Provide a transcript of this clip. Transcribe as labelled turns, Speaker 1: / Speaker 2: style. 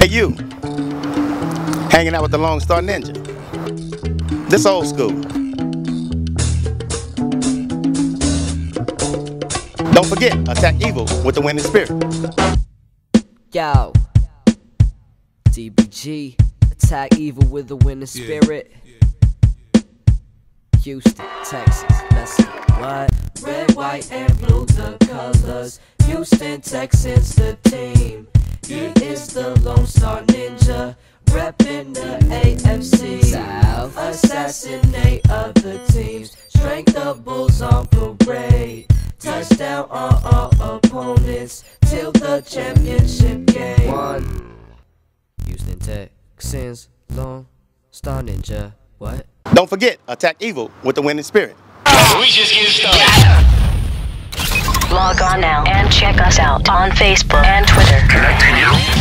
Speaker 1: Hey, you. Hanging out with the Lone Star Ninja. This Ol' Skool. Don't forget, attack evil with the winning spirit.
Speaker 2: Yo. DBG. Attack evil with the winning spirit. Houston, Texas. Let's go. What? Red, white, and blue, the colors. Houston, Texans, the team. He is the Lone Star Ninja. Reppin' the AFC. South. Assassinate other teams. Strength the bulls on parade. Touchdown on all opponents. Till the championship game. One. Houston Texans, Lone Star Ninja. What?
Speaker 1: Don't forget, attack evil with the winning spirit.
Speaker 3: We just getting started.
Speaker 4: Log on now and check us out on Facebook and Twitter. Connecting you.